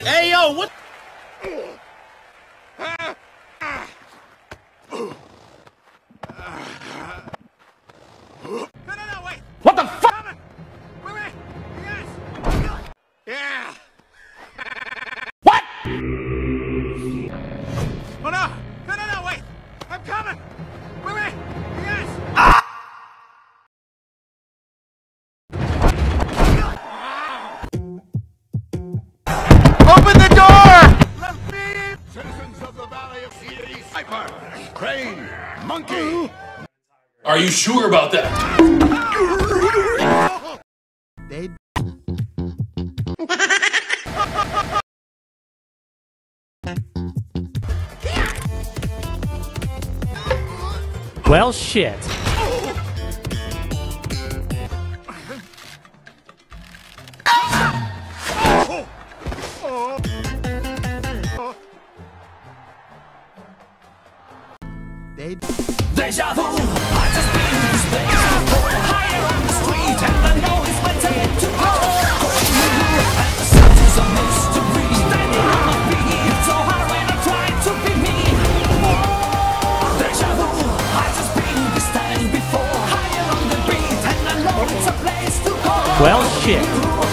Hey, yo, what? What the fuck? Yeah. What? Oh no, Sea, Viper! Crane! Monkey! Are you sure about that? Well, shit. Oh. Deja vu, I just been in this Higher on the street and I know it's my time to go. And the sound is a mystery. Standing on my feet So hard when I try to be me. Deja vu, I just been this time before. Higher on the beat and I know it's a place to go. Well, shit.